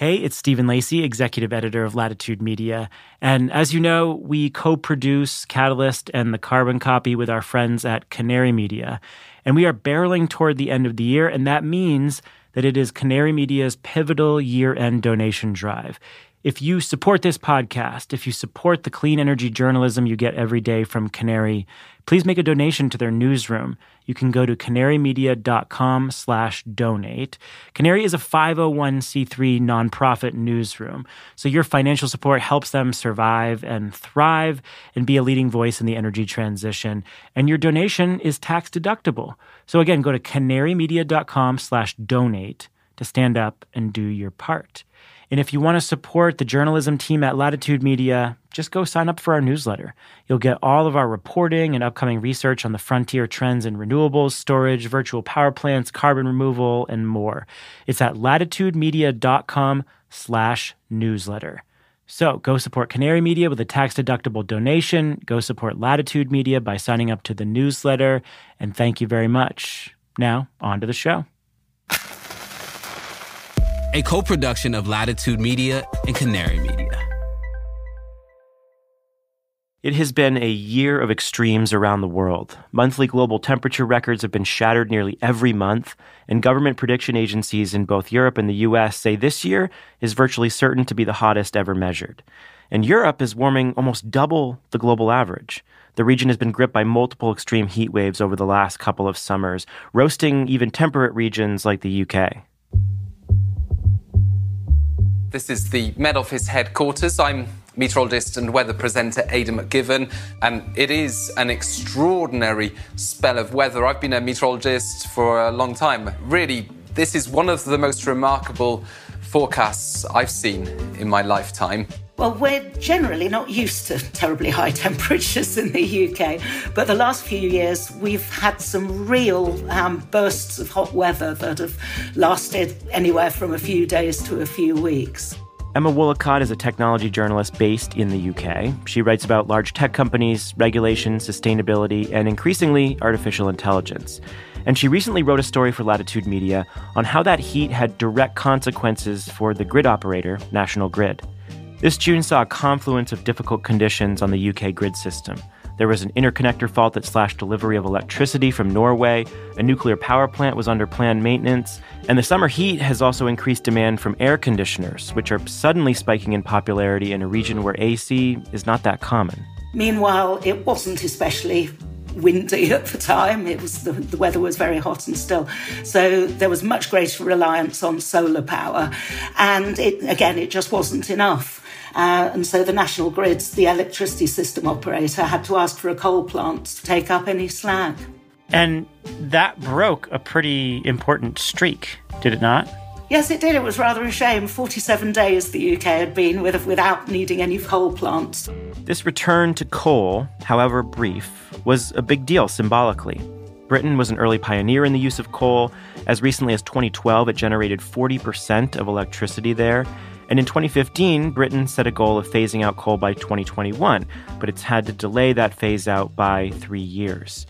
Hey, it's Stephen Lacey, executive editor of Latitude Media. And as you know, we co produce Catalyst and the Carbon Copy with our friends at Canary Media. And we are barreling toward the end of the year, and that means that it is Canary Media's pivotal year end donation drive. If you support this podcast, if you support the clean energy journalism you get every day from Canary, please make a donation to their newsroom. You can go to canarymedia.com slash donate. Canary is a 501c3 nonprofit newsroom, so your financial support helps them survive and thrive and be a leading voice in the energy transition. And your donation is tax deductible. So again, go to canarymedia.com slash donate to stand up and do your part. And if you want to support the journalism team at Latitude Media, just go sign up for our newsletter. You'll get all of our reporting and upcoming research on the frontier trends in renewables, storage, virtual power plants, carbon removal, and more. It's at latitudemedia.com slash newsletter. So go support Canary Media with a tax-deductible donation. Go support Latitude Media by signing up to the newsletter. And thank you very much. Now, on to the show a co production of Latitude Media and Canary Media. It has been a year of extremes around the world. Monthly global temperature records have been shattered nearly every month, and government prediction agencies in both Europe and the US say this year is virtually certain to be the hottest ever measured. And Europe is warming almost double the global average. The region has been gripped by multiple extreme heat waves over the last couple of summers, roasting even temperate regions like the UK. This is the Met Office headquarters. I'm meteorologist and weather presenter Aidan McGivern, and it is an extraordinary spell of weather. I've been a meteorologist for a long time. Really, this is one of the most remarkable forecasts I've seen in my lifetime. Well, we're generally not used to terribly high temperatures in the UK, but the last few years we've had some real um, bursts of hot weather that have lasted anywhere from a few days to a few weeks. Emma Woollacott is a technology journalist based in the UK. She writes about large tech companies, regulation, sustainability, and increasingly artificial intelligence. And she recently wrote a story for Latitude Media on how that heat had direct consequences for the grid operator, National Grid. This June saw a confluence of difficult conditions on the UK grid system. There was an interconnector fault that slashed delivery of electricity from Norway, a nuclear power plant was under planned maintenance, and the summer heat has also increased demand from air conditioners, which are suddenly spiking in popularity in a region where AC is not that common. Meanwhile, it wasn't especially windy at the time. It was the, the, weather was very hot and still, so there was much greater reliance on solar power, and it, again, it just wasn't enough. Uh, and so the national grids, the electricity system operator, had to ask for a coal plant to take up any slack. And that broke a pretty important streak, did it not? Yes, it did. It was rather a shame. 47 days the UK had been with, without needing any coal plants. This return to coal, however brief, was a big deal symbolically. Britain was an early pioneer in the use of coal. As recently as 2012, it generated 40% of electricity there. And in 2015, Britain set a goal of phasing out coal by 2021, but it's had to delay that phase out by three years.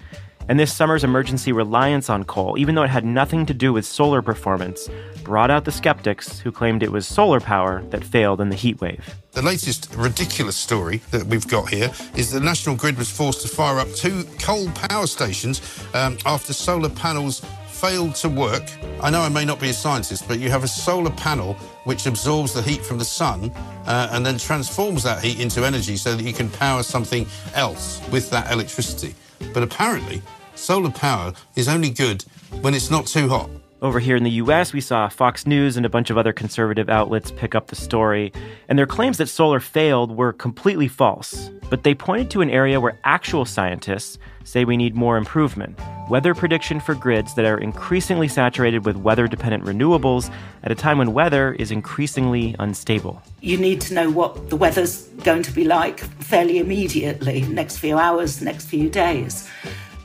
And this summer's emergency reliance on coal, even though it had nothing to do with solar performance, brought out the skeptics who claimed it was solar power that failed in the heat wave. The latest ridiculous story that we've got here is the National Grid was forced to fire up two coal power stations um, after solar panels failed to work. I know I may not be a scientist, but you have a solar panel which absorbs the heat from the sun uh, and then transforms that heat into energy so that you can power something else with that electricity. But apparently, solar power is only good when it's not too hot. Over here in the US, we saw Fox News and a bunch of other conservative outlets pick up the story, and their claims that solar failed were completely false. But they pointed to an area where actual scientists say we need more improvement weather prediction for grids that are increasingly saturated with weather dependent renewables at a time when weather is increasingly unstable. You need to know what the weather's going to be like fairly immediately, next few hours, next few days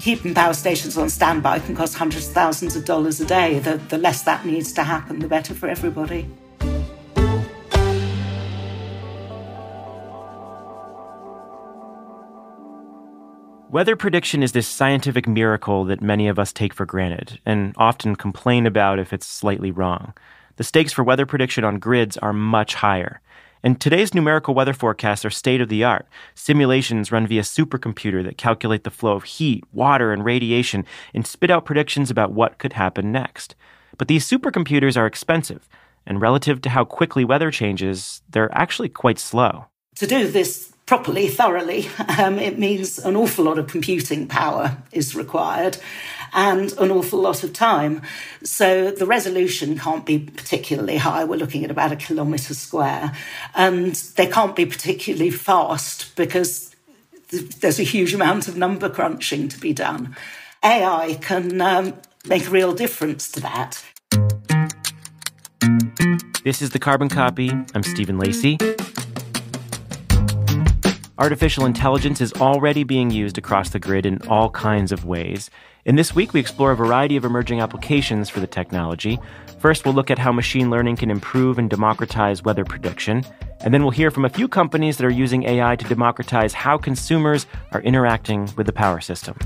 keeping power stations on standby can cost hundreds of thousands of dollars a day. The, the less that needs to happen, the better for everybody. Weather prediction is this scientific miracle that many of us take for granted and often complain about if it's slightly wrong. the stakes for weather prediction on grids are much higher. And today's numerical weather forecasts are state of the art. Simulations run via supercomputer that calculate the flow of heat, water, and radiation and spit out predictions about what could happen next. But these supercomputers are expensive, and relative to how quickly weather changes, they're actually quite slow. To do this properly, thoroughly, um, it means an awful lot of computing power is required and an awful lot of time. So the resolution can't be particularly high. We're looking at about a kilometre square. And they can't be particularly fast because there's a huge amount of number crunching to be done. AI can um, make a real difference to that. This is the Carbon Copy. I'm Stephen Lacey. Artificial intelligence is already being used across the grid in all kinds of ways. In this week, we explore a variety of emerging applications for the technology. First, we'll look at how machine learning can improve and democratize weather prediction. And then we'll hear from a few companies that are using AI to democratize how consumers are interacting with the power system.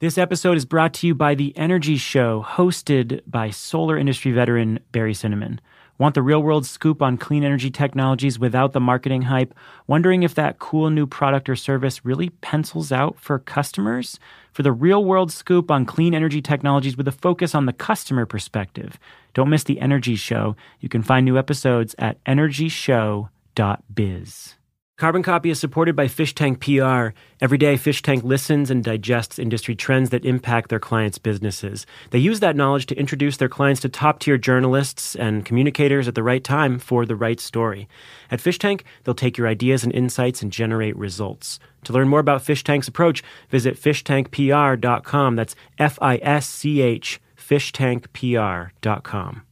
This episode is brought to you by The Energy Show, hosted by solar industry veteran Barry Cinnamon. Want the real world scoop on clean energy technologies without the marketing hype? Wondering if that cool new product or service really pencils out for customers? For the real world scoop on clean energy technologies with a focus on the customer perspective. Don't miss The Energy Show. You can find new episodes at energyshow.biz. Carbon Copy is supported by Fischtank PR. Every day, Fischtank listens and digests industry trends that impact their clients' businesses. They use that knowledge to introduce their clients to top tier journalists and communicators at the right time for the right story. At Fischtank, they'll take your ideas and insights and generate results. To learn more about Fischtank's approach, visit fishtankpr.com. That's F I S C H, fishtankpr.com.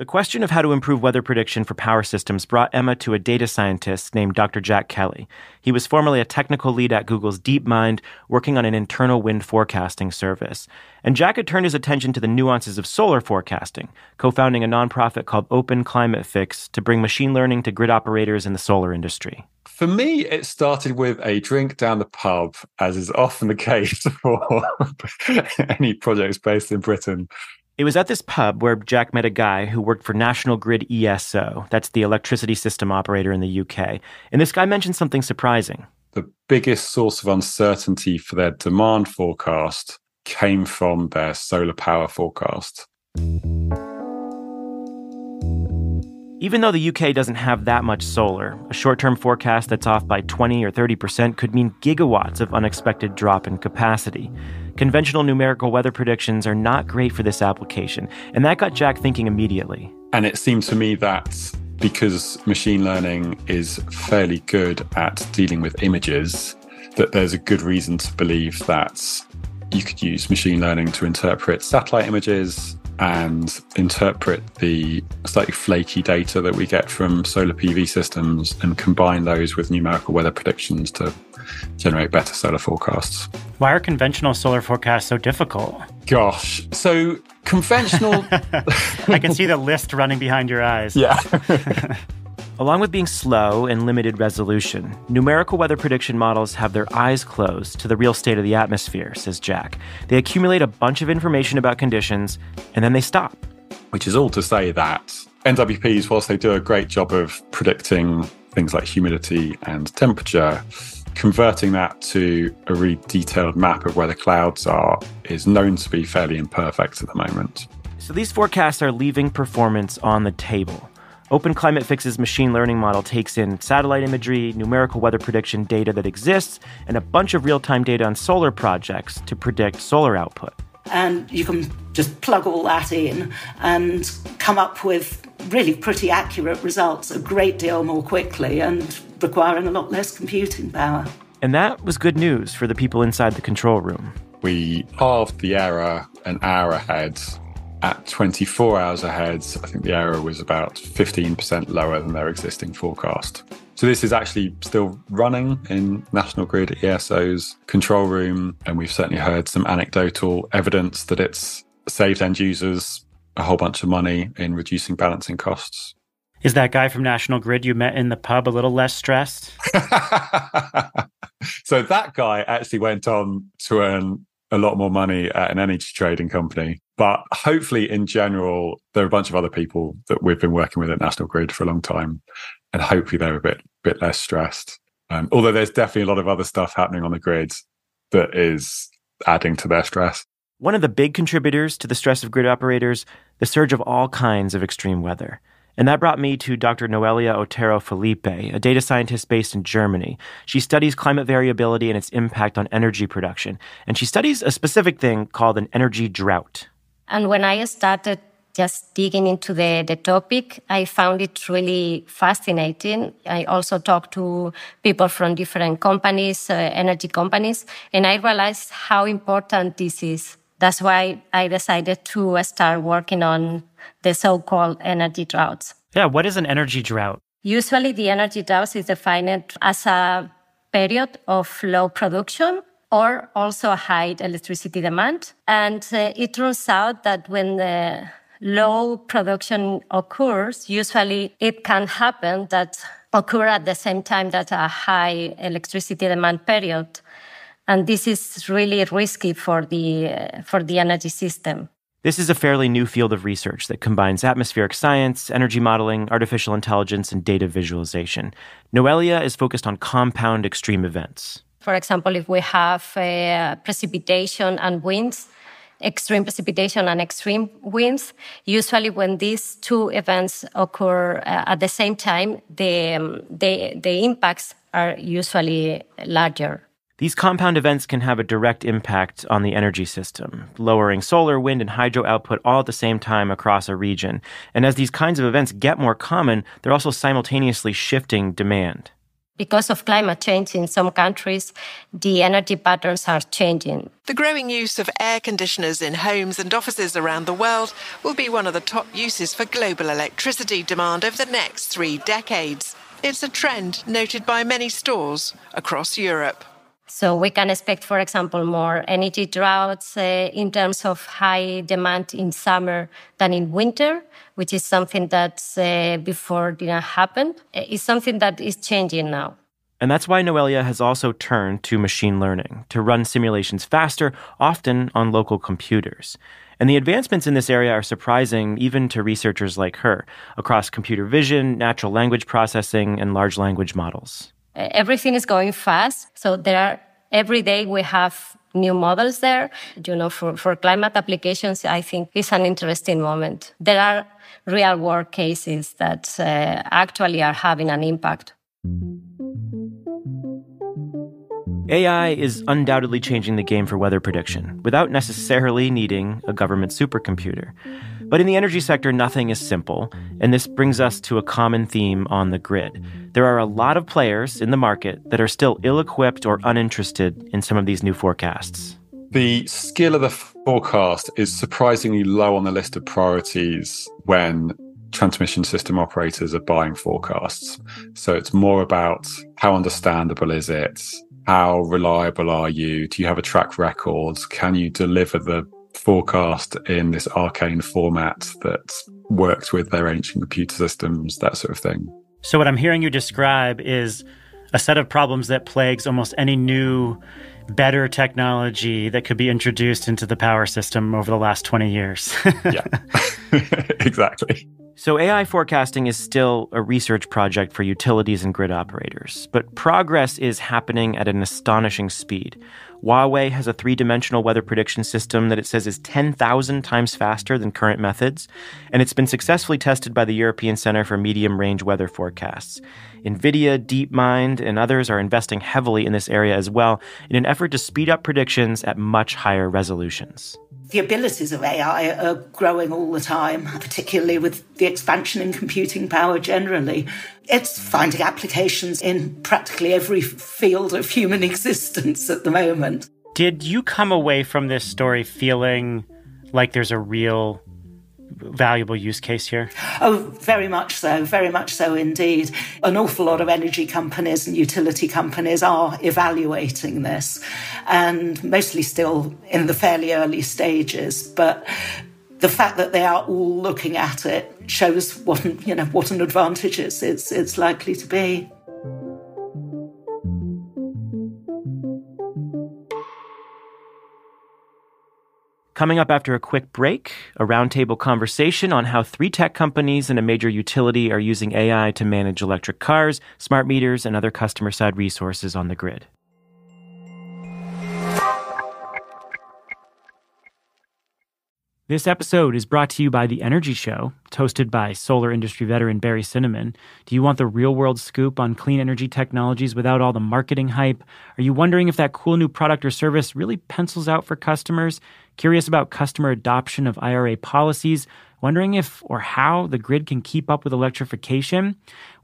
The question of how to improve weather prediction for power systems brought Emma to a data scientist named Dr. Jack Kelly. He was formerly a technical lead at Google's DeepMind, working on an internal wind forecasting service. And Jack had turned his attention to the nuances of solar forecasting, co founding a nonprofit called Open Climate Fix to bring machine learning to grid operators in the solar industry. For me, it started with a drink down the pub, as is often the case for any projects based in Britain. It was at this pub where Jack met a guy who worked for National Grid ESO. That's the electricity system operator in the UK. And this guy mentioned something surprising. The biggest source of uncertainty for their demand forecast came from their solar power forecast. Even though the UK doesn't have that much solar, a short term forecast that's off by 20 or 30% could mean gigawatts of unexpected drop in capacity. Conventional numerical weather predictions are not great for this application, and that got Jack thinking immediately. And it seemed to me that because machine learning is fairly good at dealing with images, that there's a good reason to believe that you could use machine learning to interpret satellite images and interpret the slightly flaky data that we get from solar PV systems and combine those with numerical weather predictions to generate better solar forecasts. Why are conventional solar forecasts so difficult? Gosh, so conventional. I can see the list running behind your eyes. Yeah. Along with being slow and limited resolution, numerical weather prediction models have their eyes closed to the real state of the atmosphere, says Jack. They accumulate a bunch of information about conditions and then they stop. Which is all to say that NWPs, whilst they do a great job of predicting things like humidity and temperature, converting that to a really detailed map of where the clouds are is known to be fairly imperfect at the moment. So these forecasts are leaving performance on the table. Open Climate Fix's machine learning model takes in satellite imagery, numerical weather prediction data that exists, and a bunch of real time data on solar projects to predict solar output. And you can just plug all that in and come up with really pretty accurate results a great deal more quickly and requiring a lot less computing power. And that was good news for the people inside the control room. We halved the error an hour ahead at 24 hours ahead, I think the error was about 15% lower than their existing forecast. So this is actually still running in National Grid ESO's control room, and we've certainly heard some anecdotal evidence that it's saved end users a whole bunch of money in reducing balancing costs. Is that guy from National Grid you met in the pub a little less stressed? so that guy actually went on to earn a lot more money at an energy trading company. But hopefully, in general, there are a bunch of other people that we've been working with at National Grid for a long time, and hopefully they're a bit bit less stressed. Um, although there's definitely a lot of other stuff happening on the grid that is adding to their stress. One of the big contributors to the stress of grid operators, the surge of all kinds of extreme weather. And that brought me to Dr. Noelia Otero Felipe, a data scientist based in Germany. She studies climate variability and its impact on energy production. And she studies a specific thing called an energy drought. And when I started just digging into the, the topic, I found it really fascinating. I also talked to people from different companies, uh, energy companies, and I realized how important this is. That's why I decided to start working on the so-called energy droughts. Yeah, what is an energy drought? Usually the energy drought is defined as a period of low production or also a high electricity demand. And uh, it turns out that when the low production occurs, usually it can happen that occur at the same time that a high electricity demand period. And this is really risky for the, uh, for the energy system. This is a fairly new field of research that combines atmospheric science, energy modeling, artificial intelligence, and data visualization. Noelia is focused on compound extreme events. For example, if we have uh, precipitation and winds, extreme precipitation and extreme winds, usually when these two events occur uh, at the same time, the, um, the, the impacts are usually larger. These compound events can have a direct impact on the energy system, lowering solar, wind, and hydro output all at the same time across a region. And as these kinds of events get more common, they're also simultaneously shifting demand. Because of climate change in some countries, the energy patterns are changing. The growing use of air conditioners in homes and offices around the world will be one of the top uses for global electricity demand over the next three decades. It's a trend noted by many stores across Europe. So we can expect, for example, more energy droughts uh, in terms of high demand in summer than in winter, which is something that uh, before didn't happen. Uh, it's something that is changing now. And that's why Noelia has also turned to machine learning to run simulations faster, often on local computers. And the advancements in this area are surprising even to researchers like her across computer vision, natural language processing, and large language models everything is going fast. So there are every day we have new models there. You know, for, for climate applications, I think it's an interesting moment. There are real world cases that uh, actually are having an impact. AI is undoubtedly changing the game for weather prediction without necessarily needing a government supercomputer. But in the energy sector, nothing is simple, and this brings us to a common theme on the grid. There are a lot of players in the market that are still ill equipped or uninterested in some of these new forecasts. The skill of the forecast is surprisingly low on the list of priorities when transmission system operators are buying forecasts. So it's more about how understandable is it? How reliable are you? Do you have a track record? Can you deliver the forecast in this arcane format that works with their ancient computer systems, that sort of thing. So, what I'm hearing you describe is a set of problems that plagues almost any new, better technology that could be introduced into the power system over the last 20 years. yeah, exactly. So, AI forecasting is still a research project for utilities and grid operators, but progress is happening at an astonishing speed. Huawei has a three dimensional weather prediction system that it says is 10,000 times faster than current methods, and it's been successfully tested by the European Center for Medium Range Weather Forecasts. NVIDIA, DeepMind, and others are investing heavily in this area as well in an effort to speed up predictions at much higher resolutions the abilities of AI are growing all the time, particularly with the expansion in computing power generally. It's finding applications in practically every field of human existence at the moment. Did you come away from this story feeling like there's a real valuable use case here? Oh, very much so, very much so indeed. An awful lot of energy companies and utility companies are evaluating this, and mostly still in the fairly early stages. But the fact that they are all looking at it shows what you know what an advantage it's it's, it's likely to be. Coming up after a quick break, a roundtable conversation on how three tech companies and a major utility are using AI to manage electric cars, smart meters, and other customer side resources on the grid. This episode is brought to you by The Energy Show, hosted by solar industry veteran Barry Cinnamon. Do you want the real world scoop on clean energy technologies without all the marketing hype? Are you wondering if that cool new product or service really pencils out for customers? Curious about customer adoption of IRA policies? Wondering if or how the grid can keep up with electrification?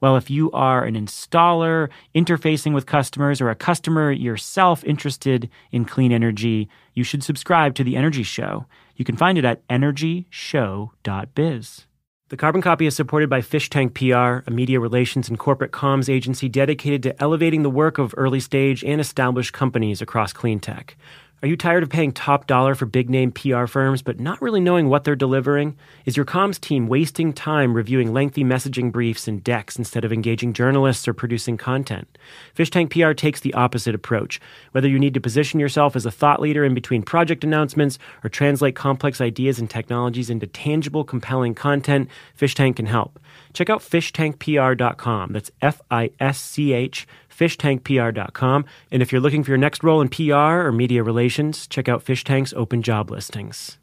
Well, if you are an installer interfacing with customers or a customer yourself interested in clean energy, you should subscribe to The Energy Show. You can find it at energyshow.biz. The Carbon Copy is supported by Fischtank PR, a media relations and corporate comms agency dedicated to elevating the work of early stage and established companies across clean tech. Are you tired of paying top dollar for big name PR firms but not really knowing what they're delivering? Is your comms team wasting time reviewing lengthy messaging briefs and decks instead of engaging journalists or producing content? Fischtank PR takes the opposite approach. Whether you need to position yourself as a thought leader in between project announcements or translate complex ideas and technologies into tangible, compelling content, Fischtank can help. Check out fishtankpr.com. That's F I S C H fishtankpr.com. And if you're looking for your next role in PR or media relations, check out Fischtank's open job listings.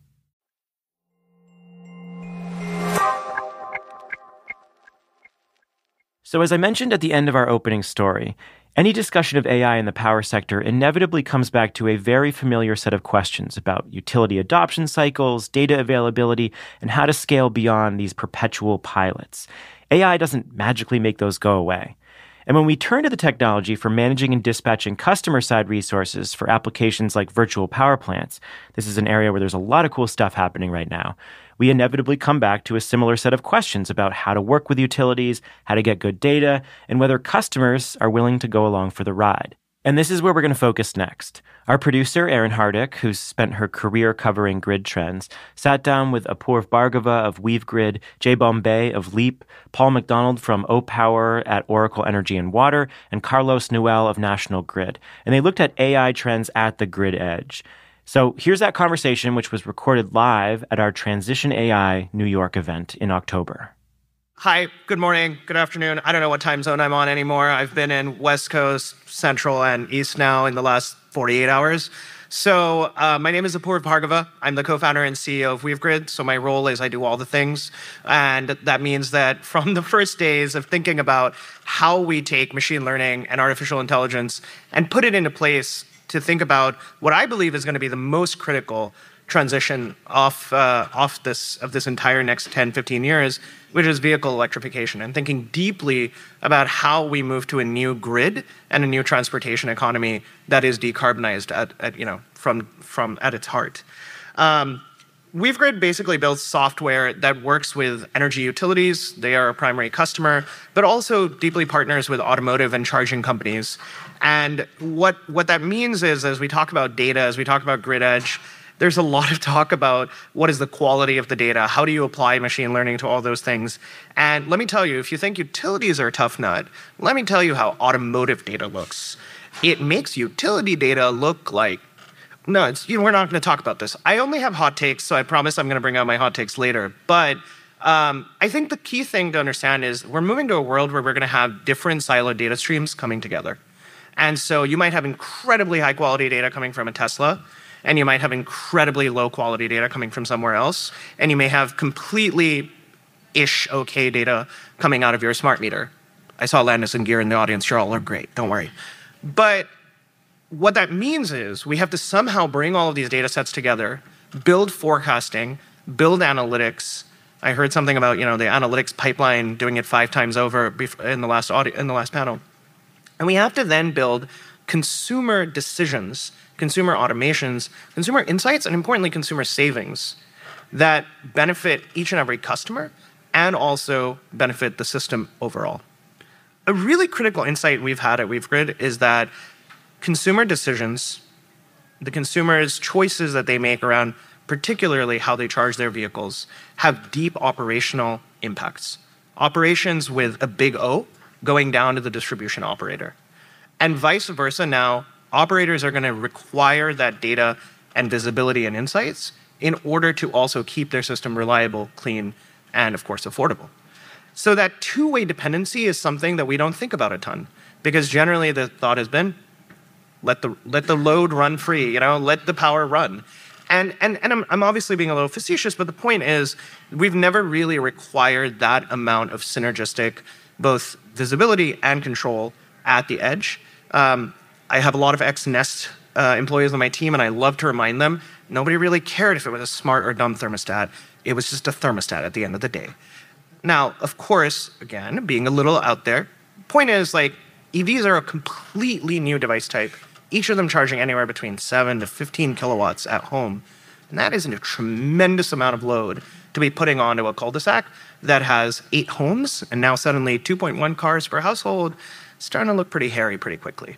So, as I mentioned at the end of our opening story, any discussion of AI in the power sector inevitably comes back to a very familiar set of questions about utility adoption cycles, data availability, and how to scale beyond these perpetual pilots. AI doesn't magically make those go away. And when we turn to the technology for managing and dispatching customer side resources for applications like virtual power plants, this is an area where there's a lot of cool stuff happening right now. We inevitably come back to a similar set of questions about how to work with utilities, how to get good data, and whether customers are willing to go along for the ride. And this is where we're going to focus next. Our producer, Erin Hardick, who's spent her career covering grid trends, sat down with Apoorv Bhargava of WeaveGrid, Jae Beom Bae of Leap, Paul McDonald from Opower at Oracle Energy and Water, and Carlos Nouel of National Grid. And they looked at AI trends at the grid edge. So here's that conversation, which was recorded live at our Transition AI New York event in October. Hi, good morning, good afternoon. I don't know what time zone I'm on anymore. I've been in West Coast, Central, and East now in the last 48 hours. So, uh, my name is Apoorv Bhargava. I'm the co founder and CEO of WeaveGrid. So, my role is I do all the things. And that means that from the first days of thinking about how we take machine learning and artificial intelligence and put it into place to think about what I believe is going to be the most critical transition off, uh, off this, of this entire next 10, 15 years which is vehicle electrification, and thinking deeply about how we move to a new grid and a new transportation economy that is decarbonized at, at you know, from, from at its heart. Um, WeaveGrid basically builds software that works with energy utilities. They are a primary customer, but also deeply partners with automotive and charging companies. And what, what that means is, as we talk about data, as we talk about grid edge, there's a lot of talk about what is the quality of the data, how do you apply machine learning to all those things. And let me tell you, if you think utilities are a tough nut, let me tell you how automotive data looks. It makes utility data look like no, it's, you know, we're not going to talk about this. I only have hot takes, so I promise I'm going to bring out my hot takes later. But um, I think the key thing to understand is we're moving to a world where we're going to have different siloed data streams coming together. And so you might have incredibly high quality data coming from a Tesla, and you might have incredibly low quality data coming from somewhere else, and you may have completely ish okay data coming out of your smart meter. I saw Landis+Gyr in the audience, you all are great, don't worry. But what that means is we have to somehow bring all of these data sets together, build forecasting, build analytics. I heard something about you know the analytics pipeline doing it five times over in the last audio, in the last panel, and we have to then build consumer decisions consumer automations, consumer insights, and importantly, consumer savings that benefit each and every customer and also benefit the system overall. A really critical insight we've had at WeaveGrid is that consumer decisions, the consumer's choices that they make around particularly how they charge their vehicles, have deep operational impacts. Operations with a big O going down to the distribution operator. And vice versa now, operators are going to require that data and visibility and insights in order to also keep their system reliable, clean, and of course, affordable. So that two-way dependency is something that we don't think about a ton because generally the thought has been let the let the load run free, you know, let the power run. And and and I'm, I'm obviously being a little facetious, but the point is we've never really required that amount of synergistic both visibility and control at the edge. Um, I have a lot of ex Nest uh, employees on my team, and I love to remind them nobody really cared if it was a smart or dumb thermostat. It was just a thermostat at the end of the day. Now, of course, again, being a little out there, point is like EVs are a completely new device type, each of them charging anywhere between 7 to 15 kilowatts at home. And that is a tremendous amount of load to be putting onto a cul-de-sac that has eight homes and now suddenly 2.1 cars per household, starting to look pretty hairy pretty quickly.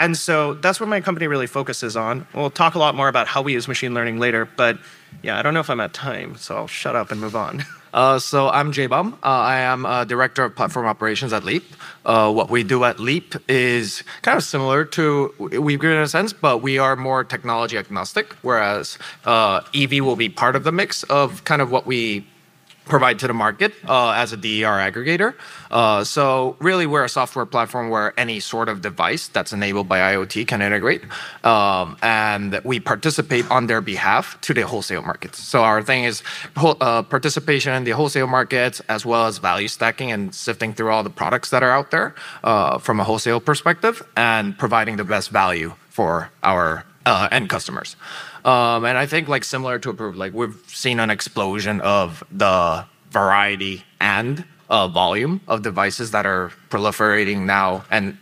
And so that's what my company really focuses on. We'll talk a lot more about how we use machine learning later, but yeah, I don't know if I'm at time, so I'll shut up and move on. Uh, so I'm Jae Beom. Uh, I am a director of platform operations at Leap. Uh, what we do at Leap is kind of similar to WeaveGrid in a sense, but we are more technology agnostic, whereas uh, EV will be part of the mix of kind of what we provide to the market uh, as a DER aggregator. Uh, so really, we're a software platform where any sort of device that's enabled by IoT can integrate, um, and we participate on their behalf to the wholesale markets. So our thing is uh, participation in the wholesale markets as well as value stacking and sifting through all the products that are out there uh, from a wholesale perspective and providing the best value for our uh, end customers. Um, and I think like similar to Apoorv, like we've seen an explosion of the variety and uh, volume of devices that are proliferating now and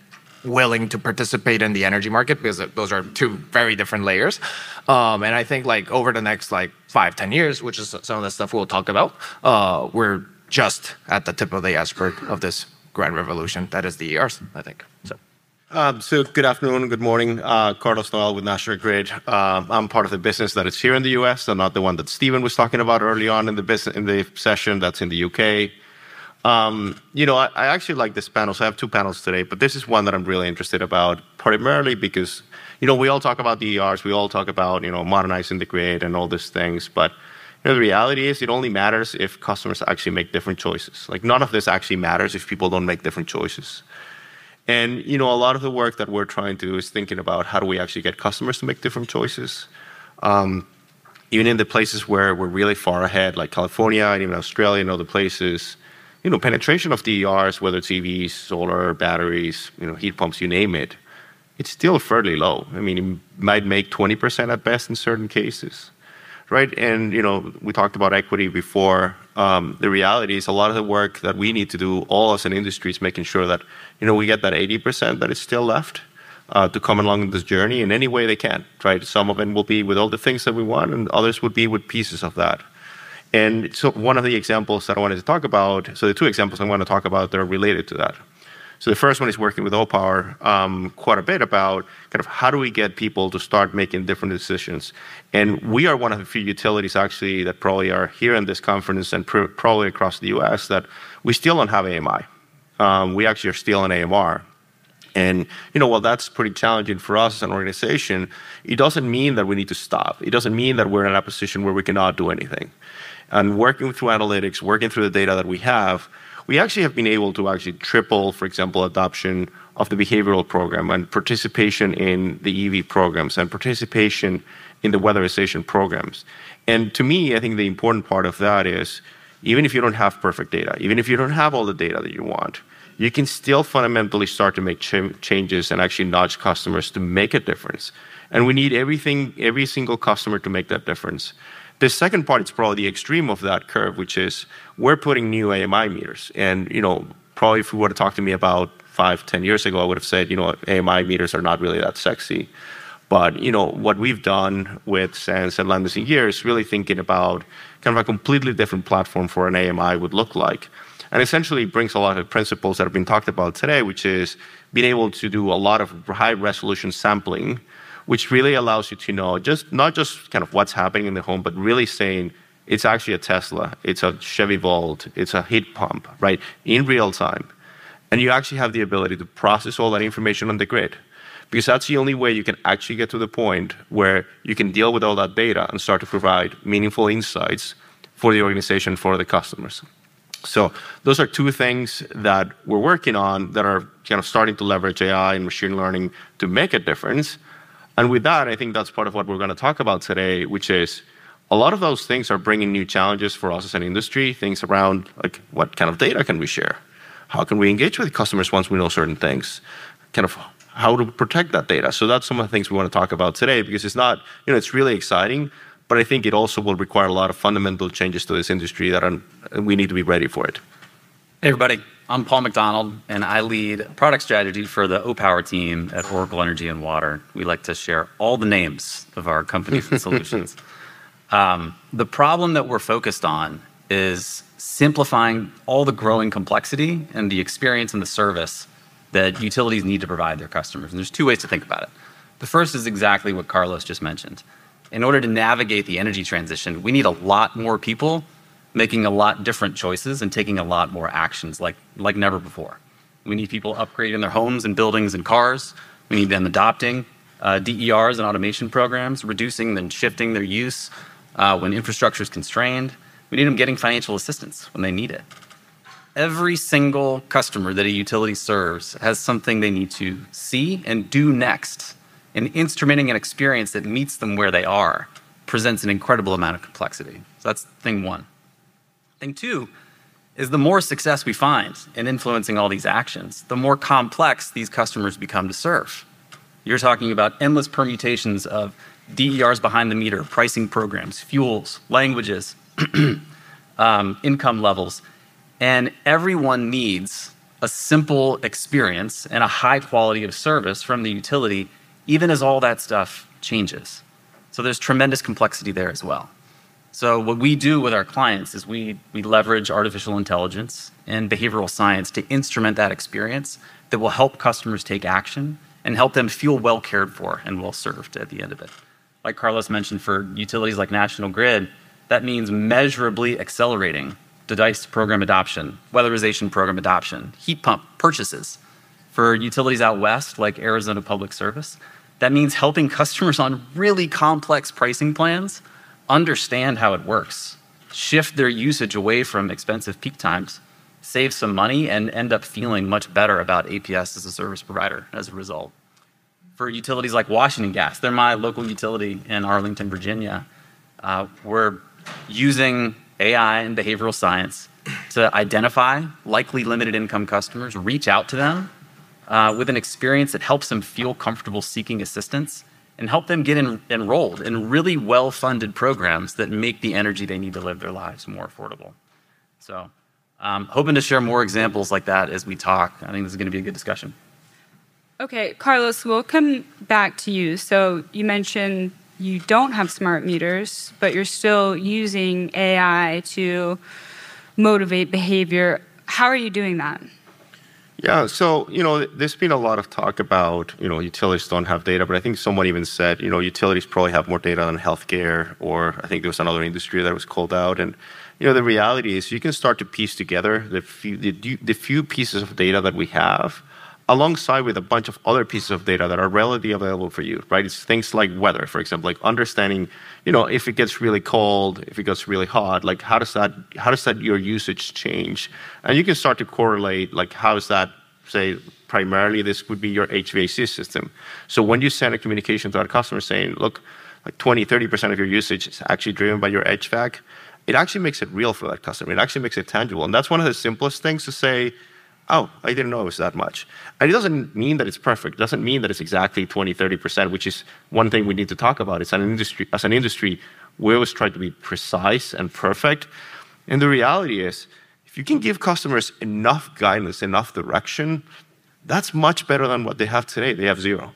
willing to participate in the energy market because those are two very different layers. Um, and I think like over the next like five, ten years, which is some of the stuff we'll talk about, uh, we're just at the tip of the iceberg of this grand revolution that is the ERs, I think. So. Um, good afternoon, good morning. Uh, Carlos Nouel with National Grid. Uh, I'm part of the business that is here in the US, and not the one that Stephen was talking about early on in the business in the session. That's in the UK. Um, you know, I, actually like this panel. So I have two panels today, but this is one that I'm really interested about, primarily because you know we all talk about DERs, we all talk about you know modernizing the grid and all these things, but you know, the reality is it only matters if customers actually make different choices. Like none of this actually matters if people don't make different choices. And you know, a lot of the work that we're trying to do is thinking about how do we actually get customers to make different choices. Um, even in the places where we're really far ahead, like California and even Australia and other places, you know, penetration of DERs, whether it's EVs, solar, batteries, you know, heat pumps, you name it, it's still fairly low. I mean, it might make 20% at best in certain cases right? And you know, we talked about equity before. Um, the reality is, a lot of the work that we need to do, all as an industry, is making sure that you know we get that 80% that is still left uh, to come along this journey in any way they can. Right? Some of it will be with all the things that we want, and others would be with pieces of that. And so, one of the examples that I wanted to talk about. So, the two examples I want to talk about that are related to that. So the first one is working with Opower um, quite a bit about kind of how do we get people to start making different decisions. And we are one of the few utilities actually that probably are here in this conference and pr- probably across the U.S. that we still don't have AMI. Um, we actually are still in AMR. And you know, while that's pretty challenging for us as an organization, it doesn't mean that we need to stop. It doesn't mean that we're in a position where we cannot do anything. And working through analytics, working through the data that we have, we actually have been able to actually triple, for example, adoption of the behavioral program and participation in the EV programs and participation in the weatherization programs. And to me, I think the important part of that is even if you don't have perfect data, even if you don't have all the data that you want, you can still fundamentally start to make ch- changes and actually nudge customers to make a difference. And we need everything, every single customer to make that difference. The second part is probably the extreme of that curve, which is we're putting new AMI meters. And, you know, probably if you were to talk to me about five, ten years ago, I would have said, you know, AMI meters are not really that sexy. But, you know, what we've done with Sense and Landis+Gyr here is really thinking about kind of a completely different platform for an AMI would look like. And essentially brings a lot of principles that have been talked about today, which is being able to do a lot of high resolution sampling which really allows you to know just not just kind of what's happening in the home, but really saying it's actually a Tesla, it's a Chevy Volt, it's a heat pump, right? In real time. And you actually have the ability to process all that information on the grid. Because that's the only way you can actually get to the point where you can deal with all that data and start to provide meaningful insights for the organization, for the customers. So those are two things that we're working on that are kind of starting to leverage AI and machine learning to make a difference. And with that, I think that's part of what we're going to talk about today, which is a lot of those things are bringing new challenges for us as an industry, things around like what kind of data can we share? How can we engage with customers once we know certain things? Kind of how to protect that data. So that's some of the things we want to talk about today because it's not, you know, it's really exciting, but I think it also will require a lot of fundamental changes to this industry that are, we need to be ready for it. Hey everybody, I'm Paul McDonald and I lead product strategy for the Opower team at Oracle Energy and Water. We like to share all the names of our companies and solutions. Um, the problem that we're focused on is simplifying all the growing complexity and the experience and the service that utilities need to provide their customers. And there's two ways to think about it. The first is exactly what Carlos just mentioned. In order to navigate the energy transition, we need a lot more people making a lot different choices and taking a lot more actions like, like never before. We need people upgrading their homes and buildings and cars. We need them adopting uh, DERs and automation programs, reducing and shifting their use uh, when infrastructure is constrained. We need them getting financial assistance when they need it every single customer that a utility serves has something they need to see and do next. And instrumenting an experience that meets them where they are presents an incredible amount of complexity. So that's thing one. Thing two is the more success we find in influencing all these actions, the more complex these customers become to serve. You're talking about endless permutations of DERs behind the meter, pricing programs, fuels, languages, um, income levels and everyone needs a simple experience and a high quality of service from the utility, even as all that stuff changes. So there's tremendous complexity there as well. So what we do with our clients is we, we leverage artificial intelligence and behavioral science to instrument that experience that will help customers take action and help them feel well cared for and well served at the end of it. Like Carlos mentioned, for utilities like National Grid, that means measurably accelerating the DICE program adoption, weatherization program adoption, heat pump purchases for utilities out west like Arizona Public Service. That means helping customers on really complex pricing plans understand how it works, shift their usage away from expensive peak times, save some money, and end up feeling much better about APS as a service provider as a result. For utilities like Washington Gas, they're my local utility in Arlington, Virginia. Uh, we're using AI and behavioral science to identify likely limited income customers, reach out to them uh, with an experience that helps them feel comfortable seeking assistance and help them get enrolled in really well funded programs that make the energy they need to live their lives more affordable. So, um, hoping to share more examples like that as we talk. I think this is going to be a good discussion. Okay, Carlos, we'll come back to you. So, you mentioned you don't have smart meters, but you're still using AI to motivate behavior. How are you doing that? Yeah, so you know, there's been a lot of talk about you know utilities don't have data, but I think someone even said you know utilities probably have more data than healthcare, or I think there was another industry that was called out. And you know, the reality is you can start to piece together the few the, the few pieces of data that we have alongside with a bunch of other pieces of data that are readily available for you, right? It's things like weather, for example, like understanding, you know, if it gets really cold, if it gets really hot, like how does that how does that your usage change? And you can start to correlate like how is that say primarily this would be your HVAC system. So when you send a communication to our customer saying, look, like 20, 30% of your usage is actually driven by your HVAC, it actually makes it real for that customer. It actually makes it tangible. And that's one of the simplest things to say, oh, I didn't know it was that much. And it doesn't mean that it's perfect. It doesn't mean that it's exactly 20, 30%, which is one thing we need to talk about. It's an industry, as an industry, we always try to be precise and perfect. And the reality is, if you can give customers enough guidance, enough direction, that's much better than what they have today. They have zero.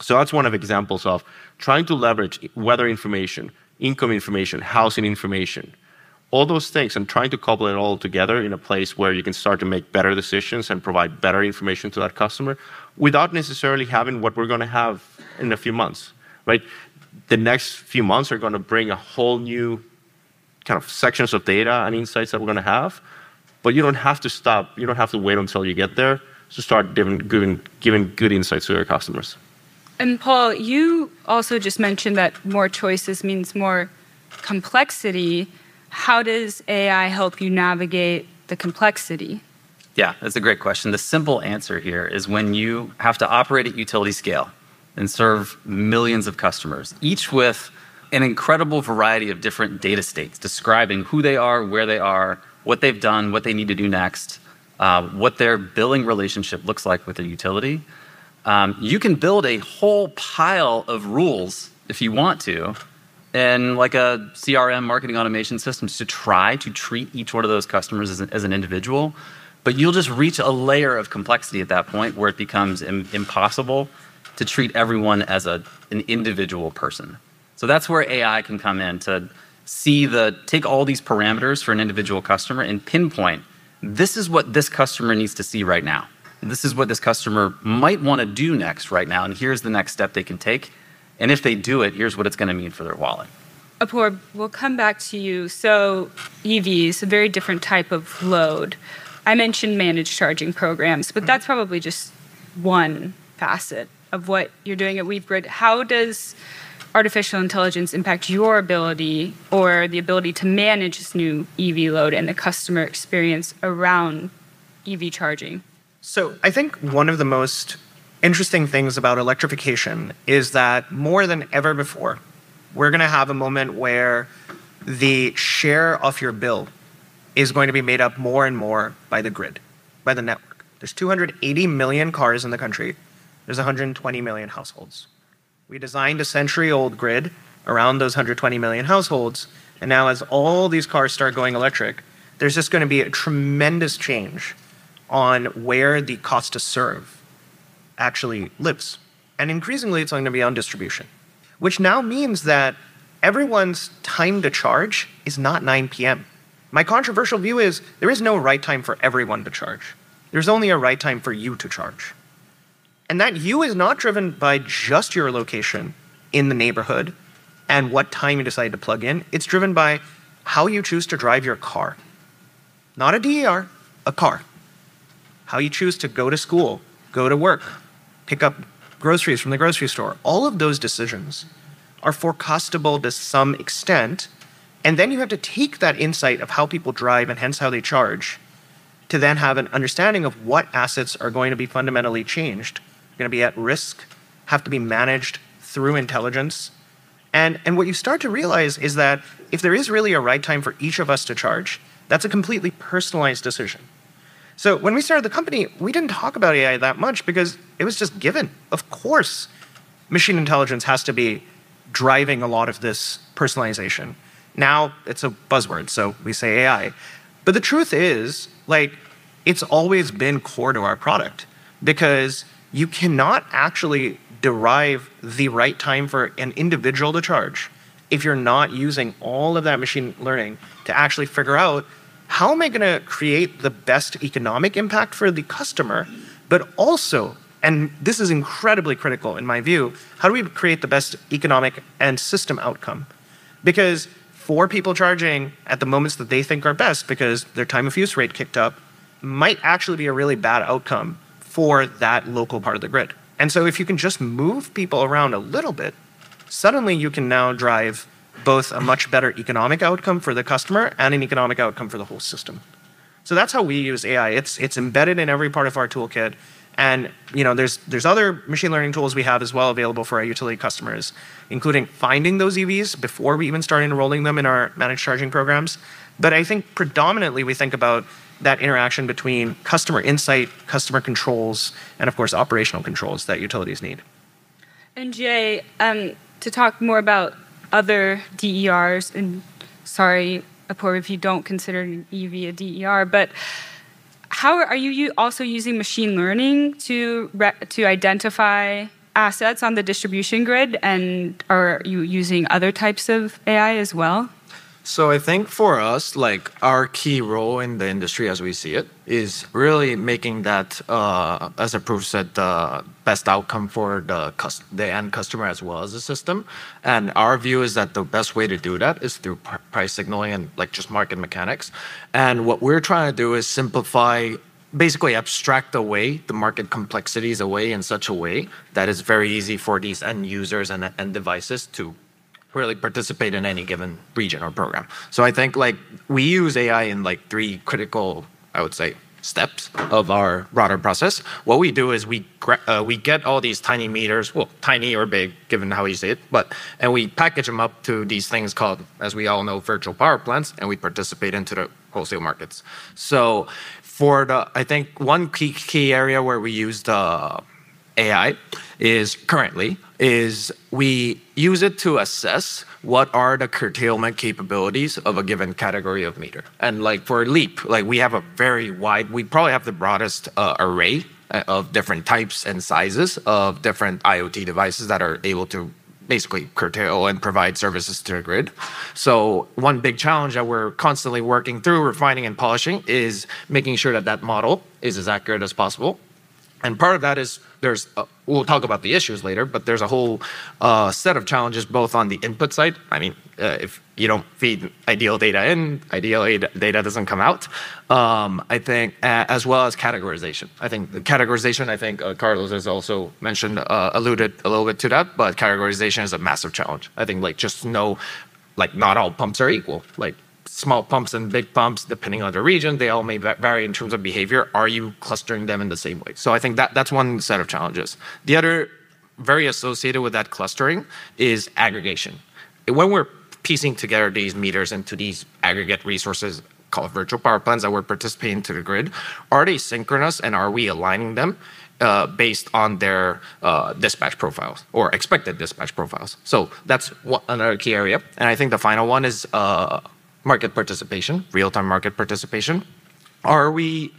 So that's one of examples of trying to leverage weather information, income information, housing information, all those things and trying to couple it all together in a place where you can start to make better decisions and provide better information to that customer without necessarily having what we're going to have in a few months, right? The next few months are going to bring a whole new kind of sections of data and insights that we're going to have. But you don't have to stop. You don't have to wait until you get there to start giving, giving, giving good insights to your customers. And Paul, you also just mentioned that more choices means more complexity. How does AI help you navigate the complexity? Yeah, that's a great question. The simple answer here is when you have to operate at utility scale and serve millions of customers, each with an incredible variety of different data states describing who they are, where they are, what they've done, what they need to do next, uh, what their billing relationship looks like with the utility. Um, you can build a whole pile of rules if you want to, and like a CRM marketing automation systems to try to treat each one of those customers as an, as an individual. But you'll just reach a layer of complexity at that point where it becomes Im- impossible to treat everyone as a, an individual person. So that's where AI can come in to see the take all these parameters for an individual customer and pinpoint this is what this customer needs to see right now. This is what this customer might want to do next right now, and here's the next step they can take. And if they do it, here's what it's going to mean for their wallet. Apoorv, we'll come back to you. So, EVs, a very different type of load. I mentioned managed charging programs, but that's probably just one facet of what you're doing at WeaveGrid. How does artificial intelligence impact your ability or the ability to manage this new EV load and the customer experience around EV charging? So, I think one of the most interesting things about electrification is that more than ever before, we're going to have a moment where the share of your bill is going to be made up more and more by the grid, by the network. There's 280 million cars in the country. There's 120 million households. We designed a century old grid around those 120 million households. And now, as all these cars start going electric, there's just going to be a tremendous change on where the cost to serve actually lives. And increasingly, it's going to be on distribution, which now means that everyone's time to charge is not 9 p.m. My controversial view is there is no right time for everyone to charge. There's only a right time for you to charge. And that you is not driven by just your location in the neighborhood and what time you decide to plug in. It's driven by how you choose to drive your car. Not a DER, a car. How you choose to go to school, go to work, pick up groceries from the grocery store. All of those decisions are forecastable to some extent. And then you have to take that insight of how people drive and hence how they charge to then have an understanding of what assets are going to be fundamentally changed going to be at risk, have to be managed through intelligence. And, and what you start to realize is that if there is really a right time for each of us to charge, that's a completely personalized decision. So when we started the company, we didn't talk about AI that much because it was just given. Of course, machine intelligence has to be driving a lot of this personalization. Now it's a buzzword, so we say AI. But the truth is, like, it's always been core to our product because you cannot actually derive the right time for an individual to charge if you're not using all of that machine learning to actually figure out how am I going to create the best economic impact for the customer, but also, and this is incredibly critical in my view, how do we create the best economic and system outcome? Because for people charging at the moments that they think are best because their time of use rate kicked up might actually be a really bad outcome for that local part of the grid. And so if you can just move people around a little bit, suddenly you can now drive both a much better economic outcome for the customer and an economic outcome for the whole system. So that's how we use AI. It's it's embedded in every part of our toolkit. And you know, there's there's other machine learning tools we have as well available for our utility customers, including finding those EVs before we even start enrolling them in our managed charging programs. But I think predominantly we think about that interaction between customer insight, customer controls, and of course, operational controls that utilities need. And Jay, um, to talk more about other DERs, and sorry, Apoorv, if you don't consider an EV a DER, but how are you also using machine learning to to identify assets on the distribution grid, and are you using other types of AI as well? So I think for us, like our key role in the industry as we see it is really making that, uh, as Apoorv said, the best outcome for the cus- the end customer as well as the system. And our view is that the best way to do that is through pr- price signaling and like just market mechanics. And what we're trying to do is simplify basically abstract away the market complexities away in such a way that it's very easy for these end users and end devices to really participate in any given region or program. So I think like we use AI in like three critical, I would say, steps of our broader process. What we do is we uh, we get all these tiny meters, well, tiny or big, given how you say it, but and we package them up to these things called, as we all know, virtual power plants, and we participate into the wholesale markets. So for the, I think one key key area where we use the AI is currently is we use it to assess what are the curtailment capabilities of a given category of meter. And like for Leap, like we have a very wide, we probably have the broadest uh, array uh, of different types and sizes of different IoT devices that are able to basically curtail and provide services to the grid. So one big challenge that we're constantly working through, refining and polishing is making sure that that model is as accurate as possible and part of that is there's, a, we'll talk about the issues later, but there's a whole uh, set of challenges both on the input side. I mean, uh, if you don't feed ideal data in, ideal data doesn't come out. Um, I think, as well as categorization. I think the categorization, I think uh, Carlos has also mentioned, uh, alluded a little bit to that, but categorization is a massive challenge. I think like just know, like not all pumps are equal. Like small pumps and big pumps, depending on the region, they all may vary in terms of behavior. Are you clustering them in the same way? So I think that that's one set of challenges. The other, very associated with that clustering, is aggregation. When we're piecing together these meters into these aggregate resources called virtual power plants that we're participating to the grid, are they synchronous and are we aligning them uh, based on their uh, dispatch profiles or expected dispatch profiles. So that's one, another key area. And I think the final one is uh, market participation, real-time market participation. Are we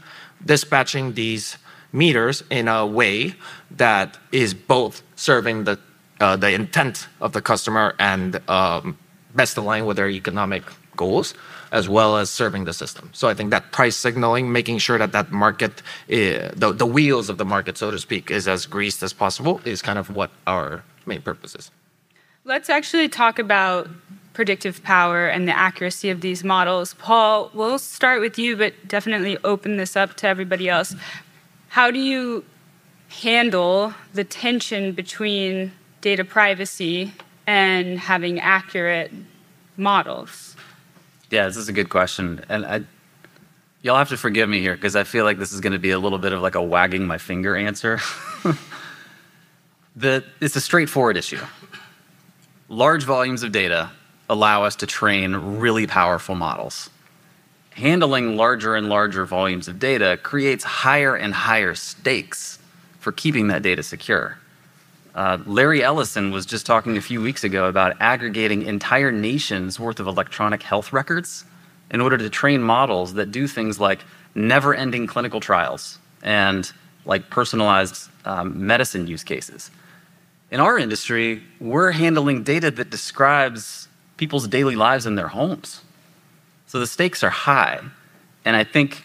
dispatching these meters in a way that is both serving the uh, the intent of the customer and um, best aligned with their economic goals, as well as serving the system. So I think that price signaling, making sure that that market, the, the wheels of the market, so to speak, is as greased as possible, is kind of what our main purpose is. Let's actually talk about predictive power and the accuracy of these models. Paul, we'll start with you, but definitely open this up to everybody else. How do you handle the tension between data privacy and having accurate models? Yeah, this is a good question. And I, you'll have to forgive me here because I feel like this is going to be a little bit of like a wagging my finger answer. the, it's a straightforward issue. Large volumes of data allow us to train really powerful models. Handling larger and larger volumes of data creates higher and higher stakes for keeping that data secure. Uh, Larry Ellison was just talking a few weeks ago about aggregating entire nations worth of electronic health records in order to train models that do things like never ending clinical trials and like personalized um, medicine use cases. In our industry, we're handling data that describes people's daily lives in their homes. So the stakes are high. And I think